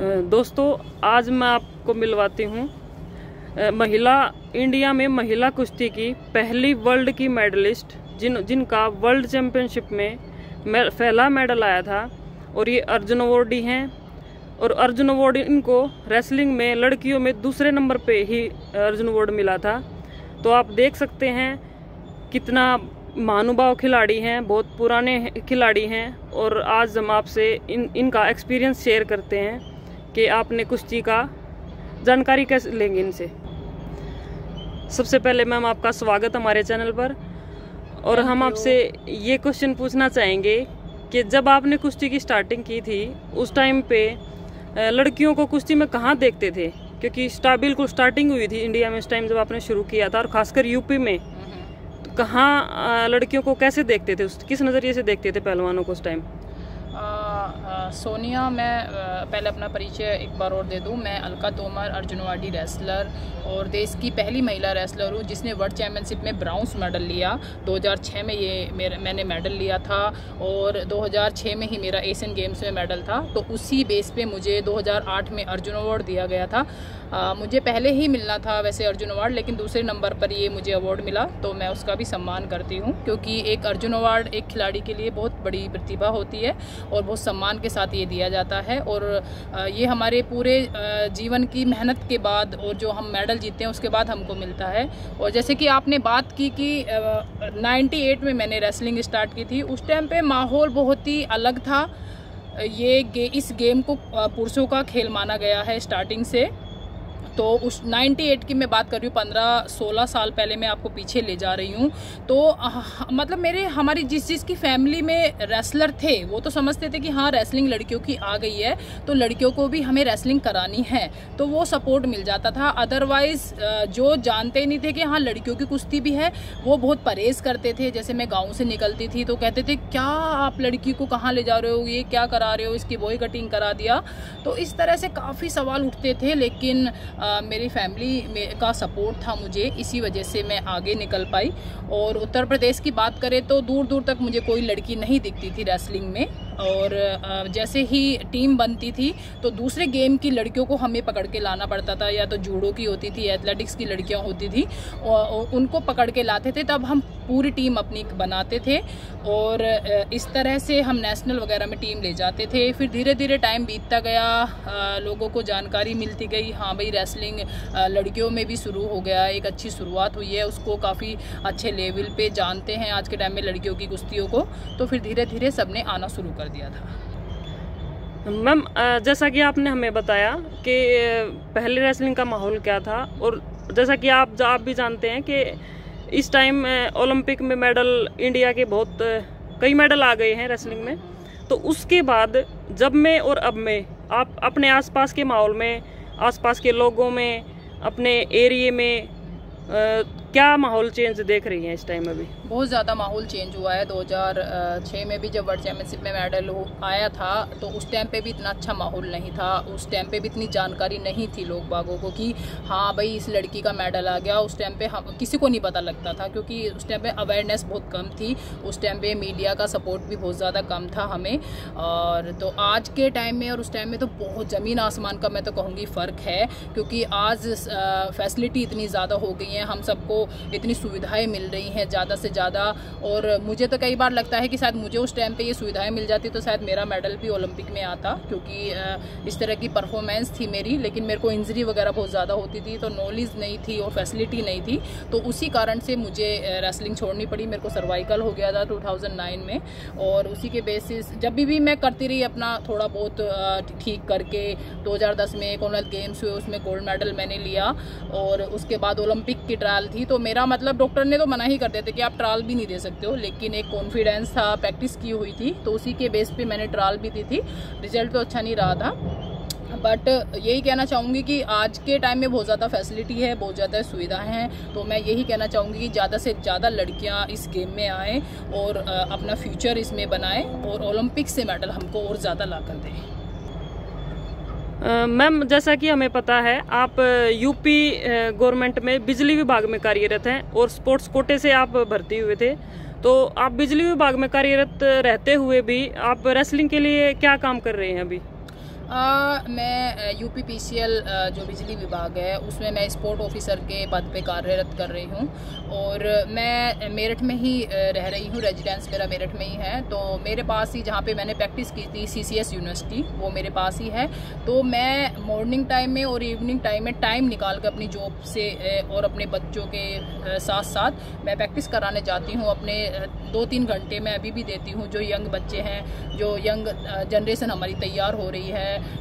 दोस्तों, आज मैं आपको मिलवाती हूँ महिला, इंडिया में महिला कुश्ती की पहली वर्ल्ड की मेडलिस्ट, जिन, जिनका वर्ल्ड चैम्पियनशिप में मे- पहला मेडल आया था, और ये अर्जुन अवॉर्डी हैं, और अर्जुन अवार्ड इनको रेसलिंग में लड़कियों में दूसरे नंबर पे ही अर्जुन अवॉर्ड मिला था। तो आप देख सकते हैं कितना महानुभाव खिलाड़ी हैं, बहुत पुराने खिलाड़ी हैं, और आज हम आपसे इन, इनका एक्सपीरियंस शेयर करते हैं। कि आपने कुश्ती का जानकारी कैसे लेंगे इनसे। सबसे पहले मैम आपका स्वागत हमारे चैनल पर। और हम आपसे ये क्वेश्चन पूछना चाहेंगे कि जब आपने कुश्ती की स्टार्टिंग की थी उस टाइम पे लड़कियों को कुश्ती में कहाँ देखते थे? क्योंकि स्टा बिल्कुल स्टार्टिंग हुई थी इंडिया में उस टाइम जब आपने शुरू किया था और खासकर यूपी में। तो कहाँ लड़कियों को कैसे देखते थे उस किस नज़रिए से देखते थे पहलवानों को उस टाइम सोनिया मैं पहले अपना परिचय एक बार और दे दूँ। मैं अलका तोमर अर्जुनवाड़ी रेसलर और देश की पहली महिला रेसलर हूँ जिसने वर्ल्ड चैम्पियनशिप में ब्राउन्स मेडल लिया। 2006 में ये मेरे मैंने मेडल लिया था और 2006 में ही मेरा एशियन गेम्स में मेडल था। तो उसी बेस पे मुझे 2008 में अर्जुन अवार्ड दिया गया था। आ, मुझे पहले ही मिलना था वैसे अर्जुन अवार्ड लेकिन दूसरे नंबर पर ये मुझे अवार्ड मिला तो मैं उसका भी सम्मान करती हूँ क्योंकि एक अर्जुन अवार्ड एक खिलाड़ी के लिए बहुत बड़ी प्रतिभा होती है और बहुत सम्मान के साथ ये दिया जाता है और ये हमारे पूरे जीवन की मेहनत के बाद और जो हम मेडल जीतते हैं उसके बाद हमको मिलता है। और जैसे कि आपने बात की कि नाइन्टी एट में मैंने रेसलिंग स्टार्ट की थी उस टाइम पे माहौल बहुत ही अलग था। ये गे, इस गेम को पुरुषों का खेल माना गया है स्टार्टिंग से। तो उस 98 की मैं बात कर रही हूँ पंद्रह सोलह साल पहले मैं आपको पीछे ले जा रही हूँ। तो अह, मतलब मेरे हमारी जिस चीज़ की फैमिली में रेसलर थे वो तो समझते थे कि हाँ रेसलिंग लड़कियों की आ गई है तो लड़कियों को भी हमें रेसलिंग करानी है तो वो सपोर्ट मिल जाता था। अदरवाइज़ जो जानते नहीं थे कि हाँ लड़कियों की कुश्ती भी है वो बहुत परहेज करते थे। जैसे मैं गाँव से निकलती थी तो कहते थे क्या आप लड़की को कहाँ ले जा रहे हो? ये क्या करा रहे हो? इसकी बॉय कटिंग करा दिया। तो इस तरह से काफ़ी सवाल उठते थे लेकिन आ, मेरी फैमिली का सपोर्ट था मुझे इसी वजह से मैं आगे निकल पाई। और उत्तर प्रदेश की बात करें तो दूर दूर तक मुझे कोई लड़की नहीं दिखती थी रेसलिंग में। और जैसे ही टीम बनती थी तो दूसरे गेम की लड़कियों को हमें पकड़ के लाना पड़ता था, या तो जूडो की होती थी, एथलेटिक्स की लड़कियाँ होती थी उनको पकड़ के लाते थे, तब हम पूरी टीम अपनी बनाते थे और इस तरह से हम नेशनल वगैरह में टीम ले जाते थे। फिर धीरे धीरे टाइम बीतता गया लोगों को जानकारी मिलती गई हाँ भाई, रेसलिंग लड़कियों में भी शुरू हो गया, एक अच्छी शुरुआत हुई है, उसको काफ़ी अच्छे लेवल पे जानते हैं आज के टाइम में लड़कियों की कुश्तियों को तो फिर धीरे धीरे सबने आना शुरू कर दिया था। मैम जैसा कि आपने हमें बताया कि पहले रेसलिंग का माहौल क्या था और जैसा कि आप आप भी जानते हैं कि इस टाइम ओलंपिक में मेडल इंडिया के बहुत कई मेडल आ गए हैं रेसलिंग में। तो उसके बाद, जब में और अब में आप अपने आसपास के माहौल में, आसपास के लोगों में, अपने एरिए में क्या माहौल चेंज देख रही हैं इस टाइम अभी? बहुत ज़्यादा माहौल चेंज हुआ है। 2006 में भी जब वर्ल्ड चैम्पियनशिप में मेडल आया था तो उस टाइम पे भी इतना अच्छा माहौल नहीं था। उस टाइम पे भी इतनी जानकारी नहीं थी लोग बागों को कि हाँ भाई, इस लड़की का मेडल आ गया। उस टाइम पे हम, किसी को नहीं पता लगता था, क्योंकि उस टाइम पे अवेयरनेस बहुत कम थी। उस टाइम पे मीडिया का सपोर्ट भी बहुत ज़्यादा कम था हमें। और तो आज के टाइम में और उस टाइम में तो बहुत ज़मीन आसमान का मैं तो कहूँगी फ़र्क है, क्योंकि आज फैसिलिटी इतनी ज़्यादा हो गई है। हम सबको इतनी सुविधाएँ मिल रही हैं ज़्यादा से ज़्यादा। और मुझे तो कई बार लगता है कि शायद मुझे उस टाइम पे ये सुविधाएँ मिल जाती तो शायद मेरा मेडल भी ओलंपिक में आता क्योंकि इस तरह की परफॉर्मेंस थी मेरी लेकिन मेरे को इंजरी वगैरह बहुत ज़्यादा होती थी तो नॉलेज नहीं थी और फैसिलिटी नहीं थी। तो उसी कारण से मुझे रेसलिंग छोड़नी पड़ी मेरे को सर्वाइकल हो गया था 2009 में। और उसी के बेसिस जब भी, भी मैं करती रही अपना थोड़ा बहुत ठीक करके 2010 में कॉमनवेल्थ गेम्स हुए उसमें गोल्ड मेडल मैंने लिया। और उसके बाद ओलंपिक की ट्रायल थी तो मेरा मतलब डॉक्टर ने तो मना ही कर था कि आप ट्रायल भी नहीं दे सकते हो, लेकिन एक कॉन्फिडेंस था प्रैक्टिस की हुई थी तो उसी के बेस पे मैंने ट्रायल भी दी थी। रिज़ल्ट तो अच्छा नहीं रहा था। बट यही कहना चाहूँगी कि आज के टाइम में बहुत ज़्यादा फैसिलिटी है, बहुत ज़्यादा सुविधाएँ हैं तो मैं यही कहना चाहूँगी कि ज़्यादा से ज़्यादा लड़कियाँ इस गेम में आएँ और अपना फ्यूचर इसमें बनाएँ और ओलंपिक से मेडल हमको और ज़्यादा ला कर दें। मैम, जैसा कि हमें पता है, आप यूपी गवर्नमेंट में बिजली विभाग में कार्यरत हैं और स्पोर्ट्स कोटे से आप भर्ती हुए थे। तो आप बिजली विभाग में कार्यरत रहते हुए भी आप रेसलिंग के लिए क्या काम कर रहे हैं अभी? आ, मैं पीसीएल जो बिजली विभाग है उसमें मैं स्पोर्ट ऑफिसर के पद पे कार्यरत कर रही हूँ। और मैं मेरठ में ही रह रही हूँ रेजिडेंस मेरा मेरठ में ही है। तो मेरे पास ही जहाँ पे मैंने प्रैक्टिस की थी सीसीएस यूनिवर्सिटी वो मेरे पास ही है। तो मैं मॉर्निंग टाइम में और इवनिंग टाइम में टाइम निकाल कर अपनी जॉब से और अपने बच्चों के साथ साथ मैं प्रैक्टिस कराने जाती हूँ। अपने दो तीन घंटे मैं अभी भी देती हूँ। जो यंग बच्चे हैं जो यंग जनरेशन हमारी तैयार हो रही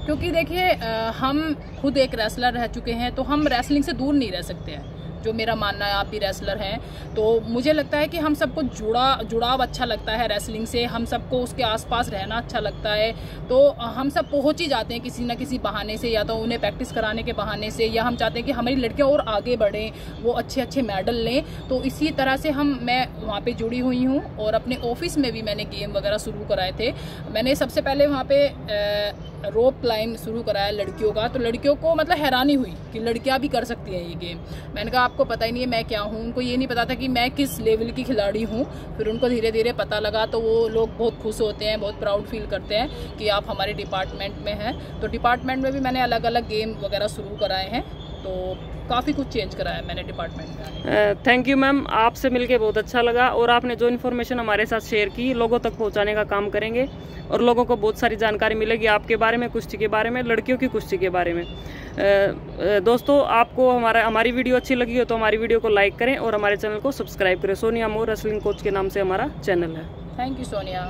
क्योंकि देखिए हम खुद एक रेसलर रह चुके हैं तो हम रेसलिंग से दूर नहीं रह सकते हैं। जो मेरा मानना है, आप भी रेसलर हैं तो मुझे लगता है कि हम सबको जुड़ा, जुड़ाव अच्छा लगता है रेसलिंग से, हम सबको उसके आसपास रहना अच्छा लगता है तो हम सब पहुँच ही जाते हैं किसी ना किसी बहाने से, या तो उन्हें प्रैक्टिस कराने के बहाने से, या हम चाहते हैं कि हमारी लड़कियाँ और आगे बढ़ें, वो अच्छे अच्छे मेडल लें तो इसी तरह से हम, मैं वहाँ पर जुड़ी हुई हूँ, और अपने ऑफ़िस में भी मैंने गेम वगैरह शुरू कराए थे। मैंने सबसे पहले वहाँ पर रोप क्लाइंब शुरू कराया लड़कियों का तो लड़कियों को मतलब हैरानी हुई कि लड़कियाँ भी कर सकती हैं ये गेम। मैंने कहा, आपको पता ही नहीं है मैं क्या हूँ? उनको ये नहीं पता था कि मैं किस लेवल की खिलाड़ी हूँ। फिर उनको धीरे धीरे पता लगा तो वो लोग बहुत खुश होते हैं, बहुत प्राउड फील करते हैं कि आप हमारे डिपार्टमेंट में हैं। तो डिपार्टमेंट में भी मैंने अलग अलग गेम वगैरह शुरू कराए हैं। तो काफ़ी कुछ चेंज कराया मैंने डिपार्टमेंट में थैंक यू मैम आपसे मिलके बहुत अच्छा लगा और आपने जो इन्फॉर्मेशन हमारे साथ शेयर की लोगों तक पहुँचाने का काम करेंगे और लोगों को बहुत सारी जानकारी मिलेगी आपके बारे में कुश्ती के बारे में लड़कियों की कुश्ती के बारे में। दोस्तों आपको हमारा हमारी वीडियो अच्छी लगी हो तो हमारी वीडियो को लाइक करें और हमारे चैनल को सब्सक्राइब करें। सोनिया मोर रेसलिंग कोच के नाम से हमारा चैनल है। Thank you Sonia